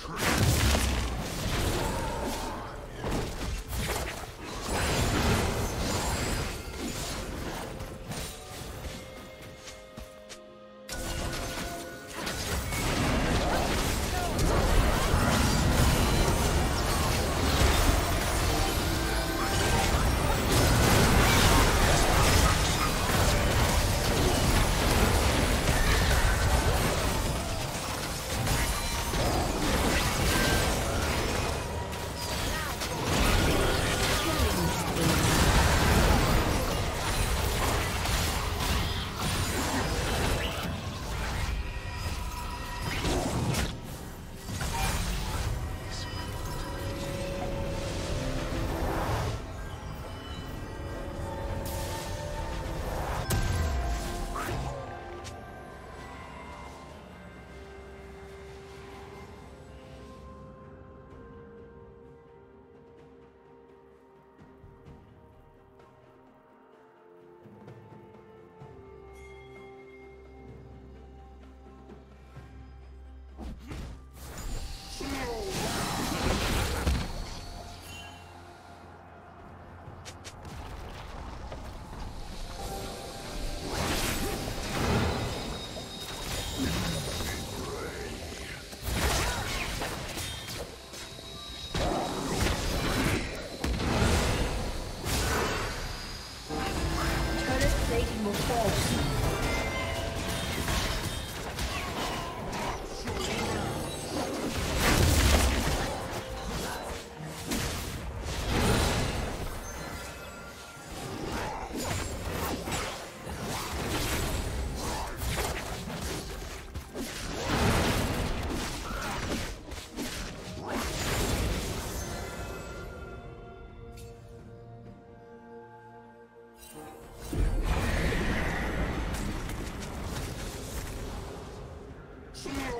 Tree. see you.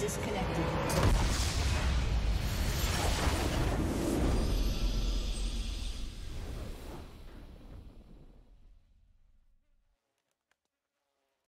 Disconnected.